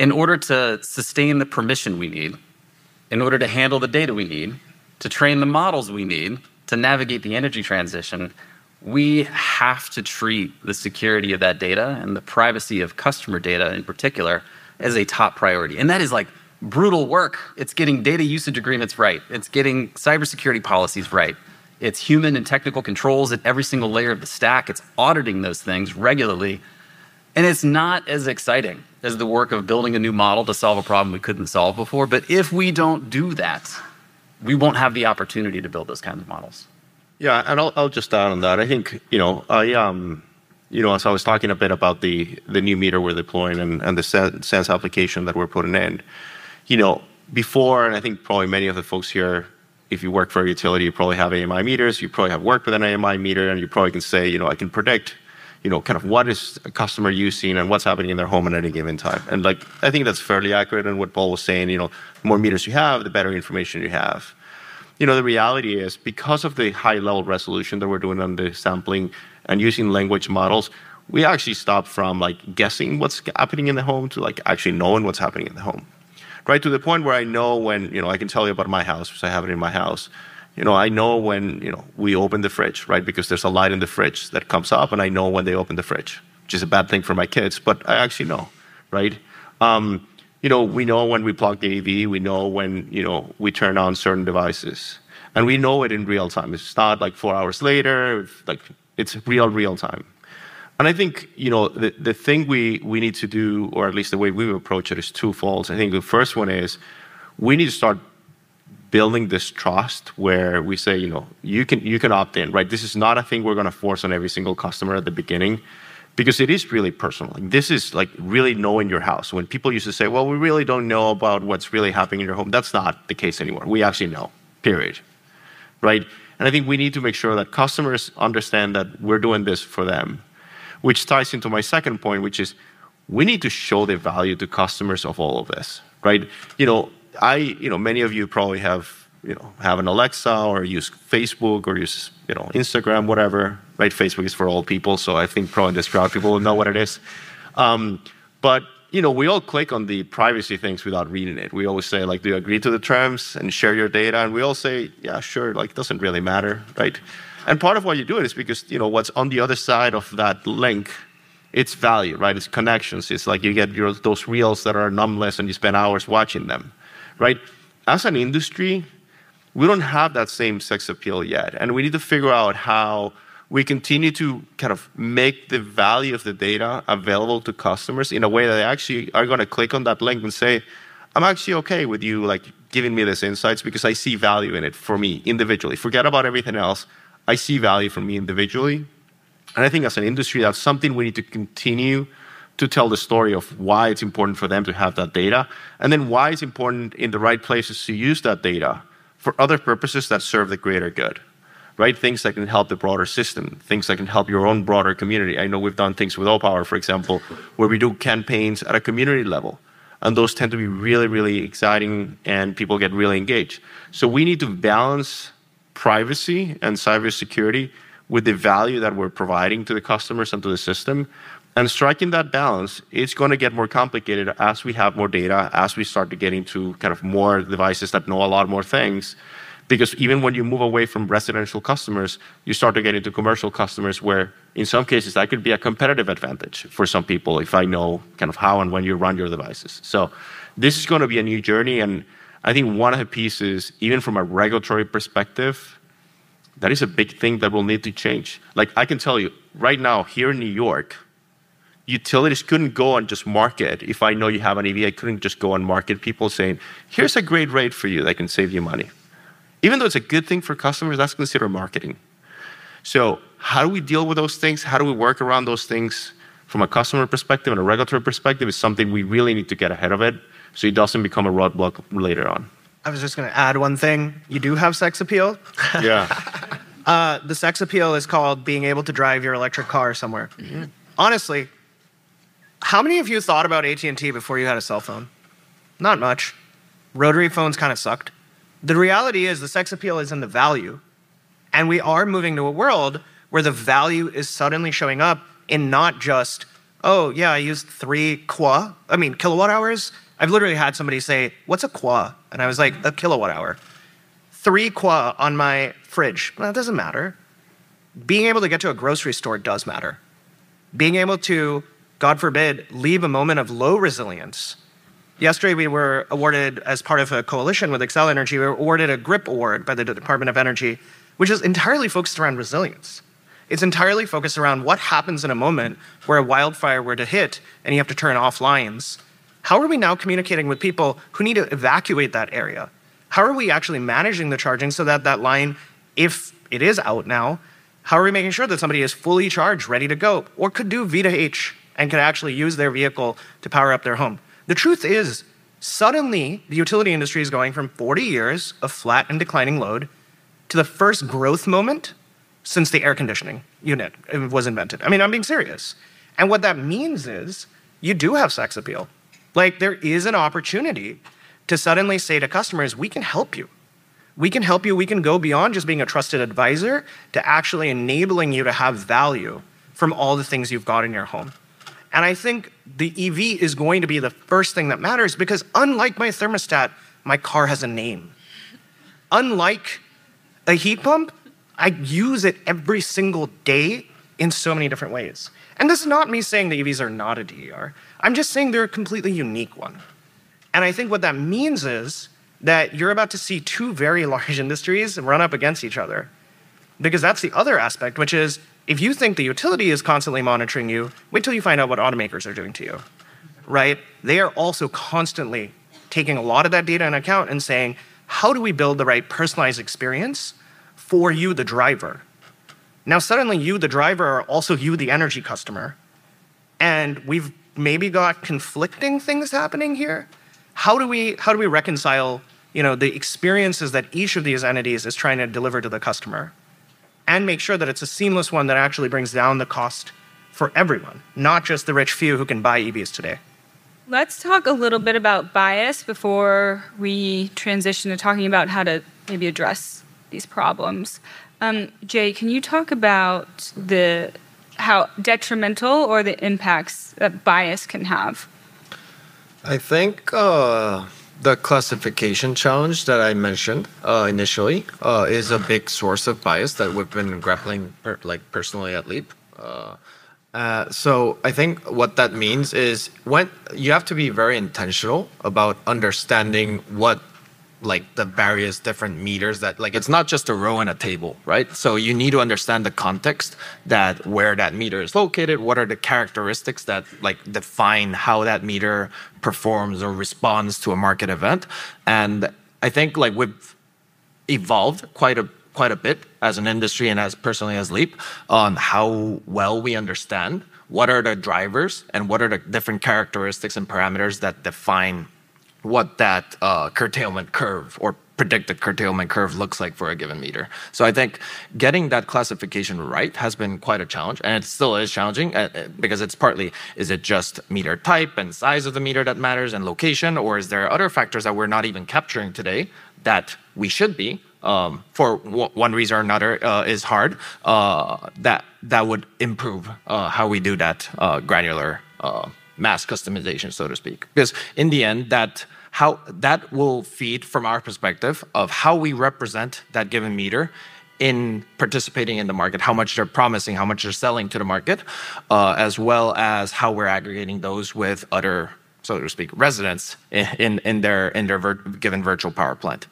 in order to sustain the permission we need, in order to handle the data we need, to train the models we need to navigate the energy transition, we have to treat the security of that data and the privacy of customer data in particular as a top priority. And that is like brutal work. It's getting data usage agreements right, it's getting cybersecurity policies right, it's human and technical controls at every single layer of the stack. It's auditing those things regularly. And it's not as exciting as the work of building a new model to solve a problem we couldn't solve before. But if we don't do that, we won't have the opportunity to build those kinds of models. Yeah, and I'll, I'll just add on that. I think, you know, I, um, you know, as I was talking a bit about the, the new meter we're deploying and, and the sense application that we're putting in, you know, before, and I think probably many of the folks here if you work for a utility, you probably have AMI meters. You probably have worked with an AMI meter, and you probably can say, you know, I can predict, you know, kind of what is a customer using and what's happening in their home at any given time. And like, I think that's fairly accurate. And what Paul was saying, you know, the more meters you have, the better information you have. you know, the reality is because of the high level resolution that we're doing on the sampling and using language models, we actually stop from like guessing what's happening in the home to like actually knowing what's happening in the home. Right to the point where I know when, you know, I can tell you about my house because I have it in my house. You know, I know when, you know, we open the fridge, right? Because there's a light in the fridge that comes up and I know when they open the fridge, which is a bad thing for my kids, but I actually know, right? Um, you know, we know when we plug the AV, we know when, you know, we turn on certain devices. And we know it in real time. It's not like four hours later, like it's real, real time. And I think, you know, the, the thing we, need to do, or at least the way we approach it, is twofold. I think the first one is we need to start building this trust where we say, you know, you can you can opt in, right? This is not a thing we're going to force on every single customer at the beginning because it is really personal. This is like really knowing your house. When people used to say, well, we really don't know about what's really happening in your home, that's not the case anymore. We actually know, period. Right? And I think we need to make sure that customers understand that we're doing this for them, which ties into my second point, which is we need to show the value to customers of all of this, right? You know, I, you know, many of you probably have, you know, have an Alexa or use Facebook or use, you know, Instagram, whatever, right? Facebook is for all people, so I think probably this crowd people will know what it is. Um, but you know, we all click on the privacy things without reading it. We always say, like, do you agree to the terms and share your data? And we all say, yeah, sure, like, doesn't really matter, right? And part of why you do it is because, you know, what's on the other side of that link, it's value, right? It's connections. It's like you get your, those reels that are numbless and you spend hours watching them, right? As an industry, we don't have that same sex appeal yet. And we need to figure out how we continue to kind of make the value of the data available to customers in a way that they actually are going to click on that link and say, I'm actually okay with you like giving me this insights because I see value in it for me individually. Forget about everything else. I see value for me individually. And I think as an industry, that's something we need to continue to tell the story of why it's important for them to have that data, and then why it's important in the right places to use that data for other purposes that serve the greater good right? Things that can help the broader system, things that can help your own broader community. I know we've done things with Opower, for example, where we do campaigns at a community level. And those tend to be really, really exciting and people get really engaged. So we need to balance privacy and cybersecurity with the value that we're providing to the customers and to the system. And striking that balance, it's going to get more complicated as we have more data, as we start to get into kind of more devices that know a lot more things. Because even when you move away from residential customers, you start to get into commercial customers where, in some cases, that could be a competitive advantage for some people if I know kind of how and when you run your devices. So this is going to be a new journey. And I think one of the pieces, even from a regulatory perspective, that is a big thing that will need to change. Like I can tell you right now, here in New York, utilities couldn't go and just market. If I know you have an EV, I couldn't just go and market people saying, here's a great rate for you that can save you money. Even though it's a good thing for customers, that's considered marketing. So, how do we deal with those things? How do we work around those things from a customer perspective and a regulatory perspective is something we really need to get ahead of it so it doesn't become a roadblock later on. I was just going to add one thing. You do have sex appeal. Yeah. uh, the sex appeal is called being able to drive your electric car somewhere. Mm-hmm. Honestly, how many of you thought about AT&T before you had a cell phone? Not much. Rotary phones kind of sucked. The reality is the sex appeal is in the value. And we are moving to a world where the value is suddenly showing up in not just, oh, yeah, I used three qua, I mean, kilowatt hours. I've literally had somebody say, what's a qua? And I was like, a kilowatt hour. Three qua on my fridge. Well, that doesn't matter. Being able to get to a grocery store does matter. Being able to, God forbid, leave a moment of low resilience Yesterday, we were awarded, as part of a coalition with Xcel Energy, we were awarded a GRIP award by the Department of Energy, which is entirely focused around resilience. It's entirely focused around what happens in a moment where a wildfire were to hit and you have to turn off lines. How are we now communicating with people who need to evacuate that area? How are we actually managing the charging so that that line, if it is out now, how are we making sure that somebody is fully charged, ready to go, or could do V to H and could actually use their vehicle to power up their home? The truth is, suddenly the utility industry is going from 40 years of flat and declining load to the first growth moment since the air conditioning unit uh, was invented. I mean, I'm being serious. And what that means is you do have sex appeal. Like, there is an opportunity to suddenly say to customers, we can help you. We can help you. We can go beyond just being a trusted advisor to actually enabling you to have value from all the things you've got in your home. And I think the EV is going to be the first thing that matters because, unlike my thermostat, my car has a name. Unlike a heat pump, I use it every single day in so many different ways. And this is not me saying the EVs are not a DER. I'm just saying they're a completely unique one. And I think what that means is that you're about to see two very large industries run up against each other. Because that's the other aspect, which is if you think the utility is constantly monitoring you, wait till you find out what automakers are doing to you, right? They are also constantly taking a lot of that data into account and saying, how do we build the right personalized experience for you, the driver? Now, suddenly, you, the driver, are also you, the energy customer. And we've maybe got conflicting things happening here. How do we, how do we reconcile you know, the experiences that each of these entities is trying to deliver to the customer and make sure that it's a seamless one that actually brings down the cost for everyone, not just the rich few who can buy EVs today? Let's talk a little bit about bias before we transition to talking about how to maybe address these problems. Um, Jae, can you talk about the how detrimental or the impacts that bias can have? I think uh, the classification challenge that I mentioned uh, initially uh, is a big source of bias that we've been grappling, per- like personally at Leap. Uh, uh, so I think what that means is when you have to be very intentional about understanding what like the various different meters that like it's not just a row and a table right? So you need to understand the context that where that meter is located what are the characteristics that like define how that meter performs or responds to a market event. And i think like we've evolved quite a quite a bit as an industry and as personally as Leap on how well we understand what are the drivers and what are the different characteristics and parameters that define what that uh, curtailment curve or predicted curtailment curve looks like for a given meter. So I think getting that classification right has been quite a challenge, and it still is challenging uh, uh, because it's partly is it just meter type and size of the meter that matters and location, or is there other factors that we're not even capturing today that we should be um, for one reason or another uh, is hard, uh, that that would improve uh, how we do that uh, granular mass customization, so to speak. Because in the end, that how that will feed from our perspective of how we represent that given meter in participating in the market, how much they're promising, how much they're selling to the market, uh, as well as how we're aggregating those with other, so to speak, residents in in, in their in their vir- given virtual power plant.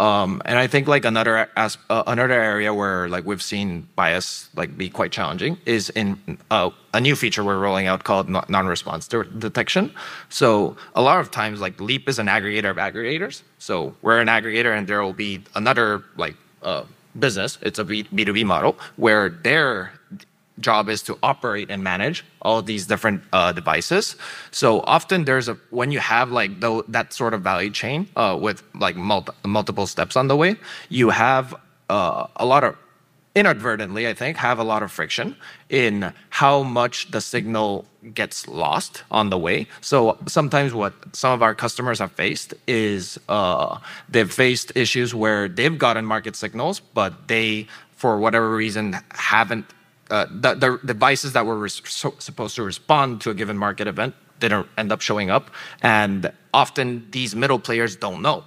Um, and I think like another as, uh, another area where like we've seen bias like be quite challenging is in uh, a new feature we're rolling out called non-response de- detection. So a lot of times like Leap is an aggregator of aggregators. So we're an aggregator, and there will be another like uh, business. It's a B2B model where their job is to operate and manage all these different uh, devices. So often there's a when you have like the, that sort of value chain uh, with like multi, multiple steps on the way, you have uh, a lot of inadvertently, I think, have a lot of friction in how much the signal gets lost on the way. So sometimes what some of our customers have faced is uh, they've faced issues where they've gotten market signals, but they, for whatever reason, haven't the, the, devices that were supposed to respond to a given market event didn't end up showing up, and often these middle players don't know,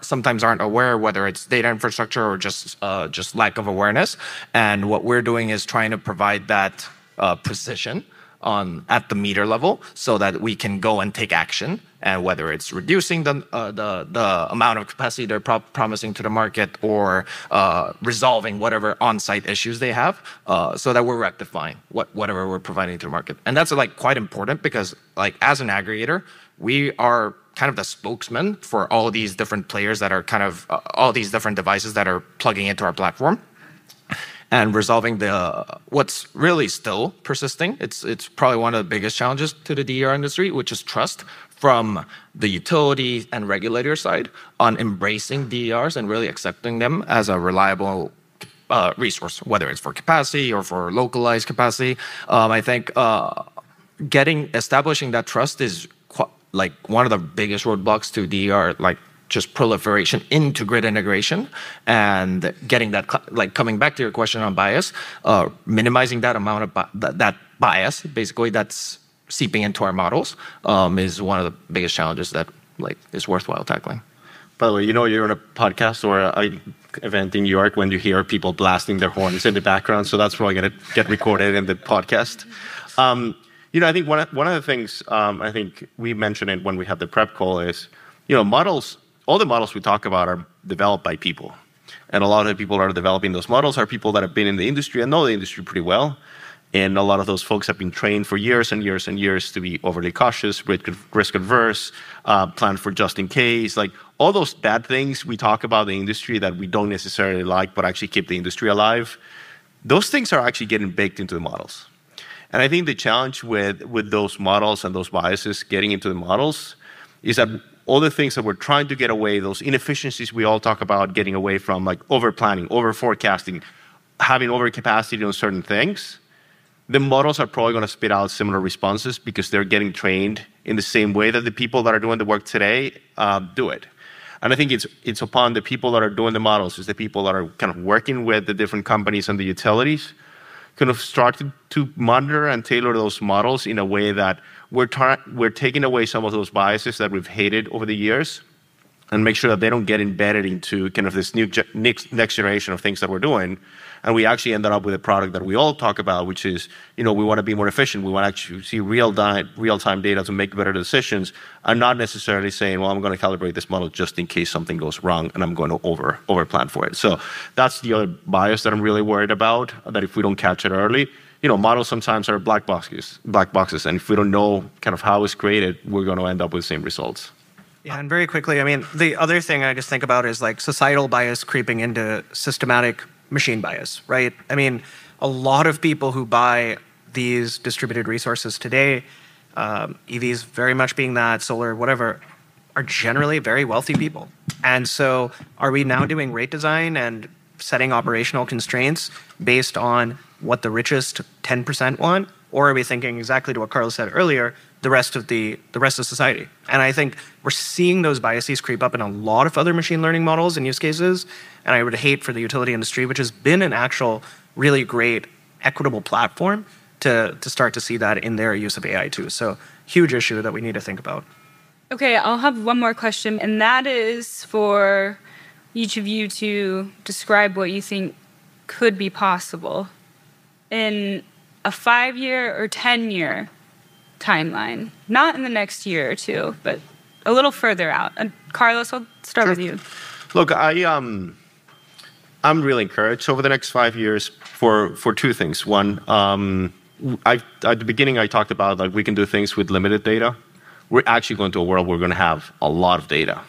sometimes aren't aware whether it's data infrastructure or just uh, just lack of awareness. And what we're doing is trying to provide that uh, precision on at the meter level so that we can go and take action and whether it's reducing the uh, amount of capacity they're pro- promising to the market or uh, resolving whatever on-site issues they have uh, so that we're rectifying what whatever we're providing to the market and that's like quite important because like as an aggregator we are kind of the spokesman for all these different players that are kind of all these different devices that are plugging into our platform and resolving the what's really still persisting. It's it's probably one of the biggest challenges to the DER industry, which is trust from the utility and regulator side on embracing DERs and really accepting them as a reliable uh, resource, whether it's for capacity or for localized capacity. Um, I think uh, getting establishing that trust is like one of the biggest roadblocks to DER like just proliferation into grid integration and getting that, like coming back to your question on bias, uh, minimizing that amount of that, bias, basically that's seeping into our models, um, is one of the biggest challenges that like is worthwhile tackling. By the way, you know you're on a podcast or an event in New York when you hear people blasting their horns in the background, so that's probably going to get recorded in the podcast. Um, you know, I think one of, one of the things um, I think we mentioned it when we had the prep call is, you know, models. All the models we talk about are developed by people, and a lot of the people that are developing those models are people that have been in the industry and know the industry pretty well. And a lot of those folks have been trained for years and years and years to be overly cautious, risk adverse, uh, plan for just in case. Like all those bad things we talk about the industry that we don't necessarily like, but actually keep the industry alive. Those things are actually getting baked into the models. And I think the challenge with, with those models and those biases getting into the models is that all the things that we're trying to get away, those inefficiencies we all talk about getting away from, like over planning, over forecasting, having overcapacity on certain things, the models are probably going to spit out similar responses because they're getting trained in the same way that the people that are doing the work today uh, do it. And I think it's it's upon the people that are doing the models, is the people that are kind of working with the different companies and the utilities, kind of started to monitor and tailor those models in a way that we're tar- we're taking away some of those biases that we've hated over the years, and make sure that they don't get embedded into kind of this new ge- next, next generation of things that we're doing and we actually ended up with a product that we all talk about, which is, you know, we want to be more efficient. We want to actually see real time, real time data to make better decisions, and not necessarily saying, well, I'm going to calibrate this model just in case something goes wrong, and I'm going to over over plan for it. So that's the other bias that I'm really worried about. That if we don't catch it early, you know, models sometimes are black boxes, black boxes, and if we don't know kind of how it's created, we're going to end up with the same results. Yeah, and very quickly, I mean, the other thing I just think about is like societal bias creeping into systematic machine bias, right? I mean, a lot of people who buy these distributed resources today, um, EVs very much being that, solar, whatever, are generally very wealthy people. And so, are we now doing rate design and setting operational constraints based on what the richest 10% want? Or are we thinking exactly to what Carlos said earlier, the rest of the the rest of society. And I think we're seeing those biases creep up in a lot of other machine learning models and use cases. And I would hate for the utility industry, which has been an actual really great equitable platform, to to start to see that in their use of AI too. So huge issue that we need to think about. Okay, I'll have one more question, and that is for each of you to describe what you think could be possible in a five year or 10 year timeline, not in the next year or two, but a little further out. And Carlos, I'll start sure. with you. Look, I um, I'm really encouraged over the next five years for for two things. One, um, I at the beginning I talked about like we can do things with limited data. We're actually going to a world where we're going to have a lot of data,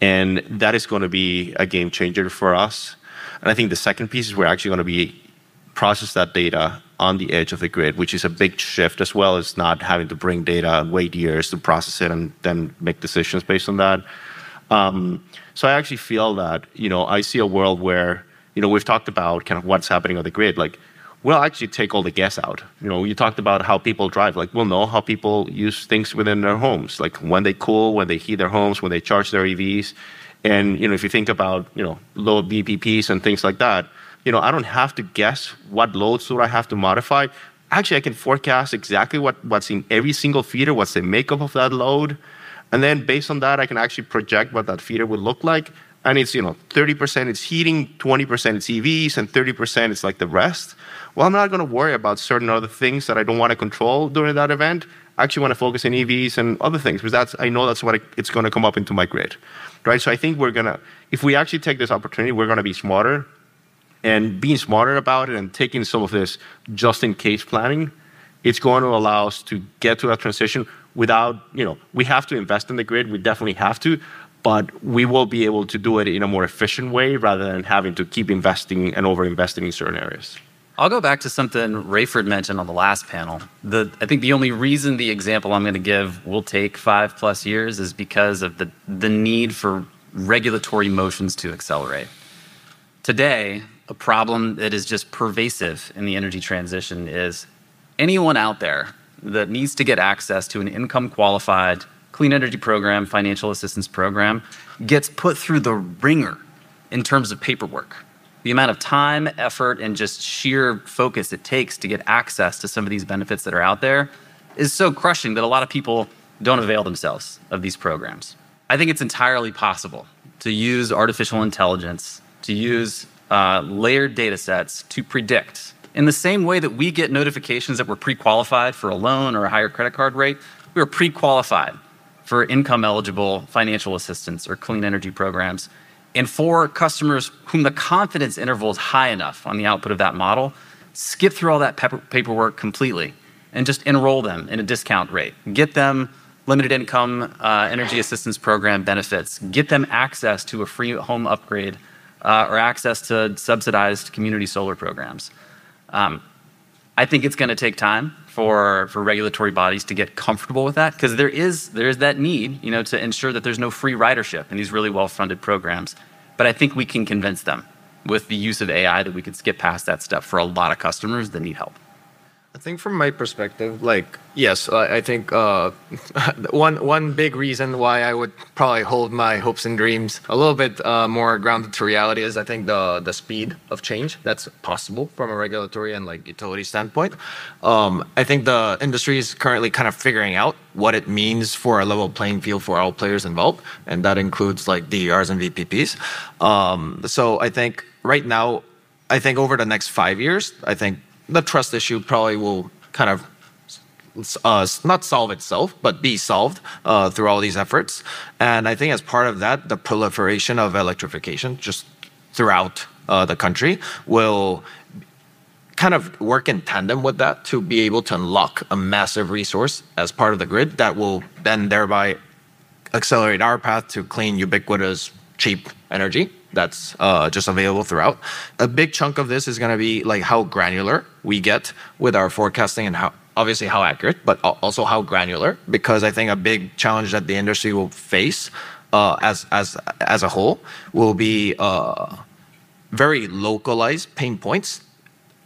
and that is going to be a game changer for us. And I think the second piece is we're actually going to be process that data on the edge of the grid, which is a big shift as well as not having to bring data and wait years to process it and then make decisions based on that. Um, so I actually feel that you know I see a world where you know we've talked about kind of what's happening on the grid, like we'll actually take all the guess out. You know, you talked about how people drive. Like we'll know how people use things within their homes, like when they cool, when they heat their homes, when they charge their EVs. And you know, if you think about you know low VPPs and things like that, you know, I don't have to guess what loads do I have to modify. Actually, I can forecast exactly what, what's in every single feeder, what's the makeup of that load. And then based on that, I can actually project what that feeder would look like. And it's, you know, 30% it's heating, 20% it's EVs, and 30% it's like the rest. Well, I'm not going to worry about certain other things that I don't want to control during that event. I actually want to focus on EVs and other things because that's I know that's what it's going to come up into my grid, right? So I think we're gonna, if we actually take this opportunity, we're going to be smarter and being smarter about it and taking some of this just in case planning, it's going to allow us to get to that transition without, you know, we have to invest in the grid, we definitely have to, but we will be able to do it in a more efficient way rather than having to keep investing and over investing in certain areas. I'll go back to something Rayford mentioned on the last panel. The, I think the only reason the example I'm going to give will take five plus years is because of the, the need for regulatory motions to accelerate. Today, a problem that is just pervasive in the energy transition is anyone out there that needs to get access to an income qualified clean energy program, financial assistance program, gets put through the ringer in terms of paperwork. The amount of time, effort, and just sheer focus it takes to get access to some of these benefits that are out there is so crushing that a lot of people don't avail themselves of these programs. I think it's entirely possible to use artificial intelligence, to use uh, layered data sets to predict. In the same way that we get notifications that we're pre qualified for a loan or a higher credit card rate, we are pre qualified for income eligible financial assistance or clean energy programs. And for customers whom the confidence interval is high enough on the output of that model, skip through all that paperwork completely and just enroll them in a discount rate. Get them limited income uh, energy assistance program benefits, get them access to a free home upgrade or access to subsidized community solar programs. Um, I think it's going to take time for, for regulatory bodies to get comfortable with that because there is, there is that need you know, to ensure that there's no free ridership in these really well funded programs. But I think we can convince them with the use of AI that we could skip past that step for a lot of customers that need help. I think from my perspective, like yes, I, I think uh, one one big reason why I would probably hold my hopes and dreams a little bit uh, more grounded to reality is I think the the speed of change that's possible from a regulatory and like utility standpoint. Um, I think the industry is currently kind of figuring out what it means for a level playing field for all players involved, and that includes like DERs and VPPs. Um, so I think right now, I think over the next five years, I think the trust issue probably will kind of uh, not solve itself, but be solved uh, through all these efforts. And I think as part of that, the proliferation of electrification just throughout uh, the country will kind of work in tandem with that to be able to unlock a massive resource as part of the grid that will then thereby accelerate our path to clean, ubiquitous, cheap energy that's uh, just available throughout. A big chunk of this is going to be like how granular we get with our forecasting and how obviously how accurate, but also how granular. Because I think a big challenge that the industry will face uh, as as as a whole will be uh, very localized pain points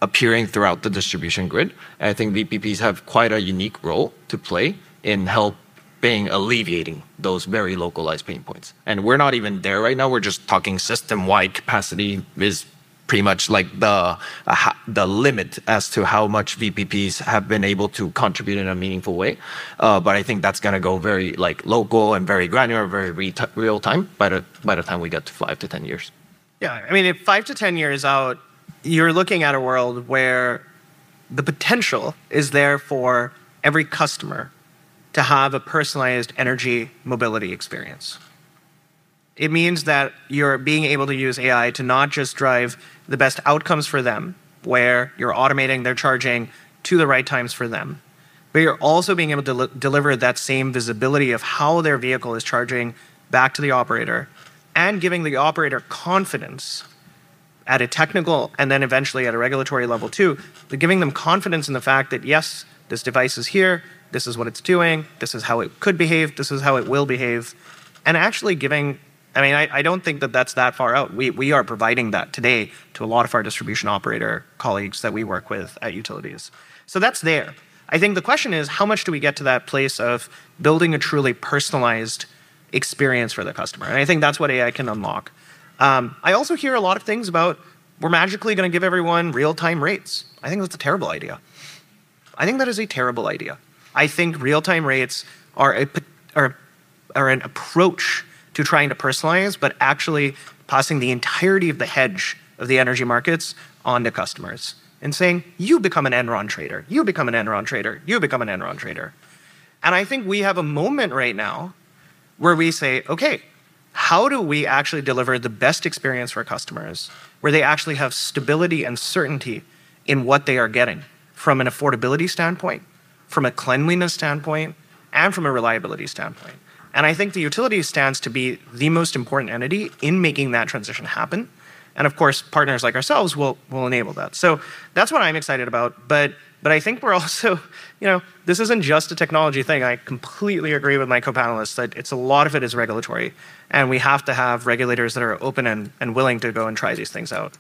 appearing throughout the distribution grid. And I think VPPs have quite a unique role to play in help being alleviating those very localized pain points. And we're not even there right now. We're just talking system wide capacity is pretty much like the uh, the limit as to how much VPPs have been able to contribute in a meaningful way. Uh, but I think that's going to go very like local and very granular, very re- real time by the by the time we get to five to ten years. Yeah, I mean, if five to ten years out, you're looking at a world where the potential is there for every customer to have a personalized energy mobility experience. It means that you're being able to use AI to not just drive the best outcomes for them, where you're automating their charging to the right times for them, but you're also being able to li- deliver that same visibility of how their vehicle is charging back to the operator and giving the operator confidence at a technical and then eventually at a regulatory level too, but giving them confidence in the fact that yes, this device is here, this is what it's doing, this is how it could behave, this is how it will behave, and actually giving. I mean, I, I don't think that that's that far out. We, we are providing that today to a lot of our distribution operator colleagues that we work with at utilities. So that's there. I think the question is how much do we get to that place of building a truly personalized experience for the customer? And I think that's what AI can unlock. Um, I also hear a lot of things about we're magically going to give everyone real time rates. I think that's a terrible idea. I think that is a terrible idea. I think real time rates are, a, are, are an approach to trying to personalize, but actually passing the entirety of the hedge of the energy markets onto customers and saying, you become an Enron trader, you become an Enron trader, you become an Enron trader. And I think we have a moment right now where we say, okay, how do we actually deliver the best experience for customers where they actually have stability and certainty in what they are getting from an affordability standpoint, from a cleanliness standpoint and from a reliability standpoint. And I think the utility stands to be the most important entity in making that transition happen. And of course, partners like ourselves will, will enable that. So that's what I'm excited about. But, but I think we're also, you know, this isn't just a technology thing. I completely agree with my co panelists that it's a lot of it is regulatory. And we have to have regulators that are open and, and willing to go and try these things out.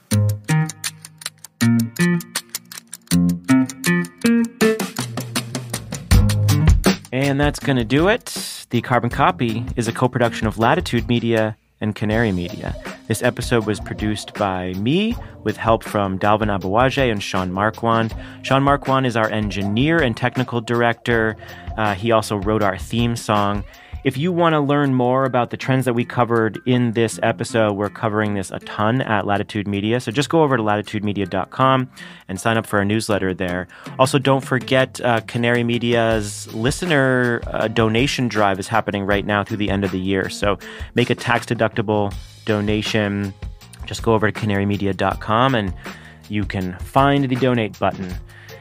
And that's going to do it. The Carbon Copy is a co production of Latitude Media and Canary Media. This episode was produced by me with help from Dalvin Aboagye and Sean Marquand. Sean Marquand is our engineer and technical director. Uh, he also wrote our theme song. If you want to learn more about the trends that we covered in this episode, we're covering this a ton at Latitude Media. So just go over to latitudemedia.com and sign up for our newsletter there. Also, don't forget uh, Canary Media's listener uh, donation drive is happening right now through the end of the year. So make a tax deductible donation. Just go over to canarymedia.com and you can find the donate button.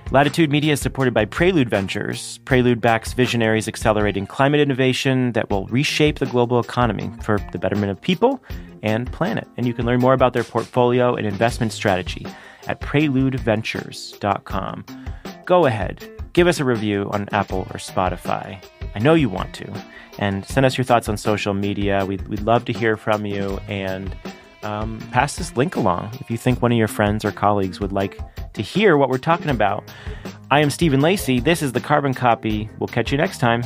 Latitude Media is supported by Prelude Ventures. Prelude backs visionaries accelerating climate innovation that will reshape the global economy for the betterment of people and planet. And you can learn more about their portfolio and investment strategy at preludeventures.com. Go ahead, give us a review on Apple or Spotify. I know you want to. And send us your thoughts on social media. We'd, we'd love to hear from you. And um, pass this link along if you think one of your friends or colleagues would like to hear what we're talking about. I am Stephen Lacey. This is The Carbon Copy. We'll catch you next time.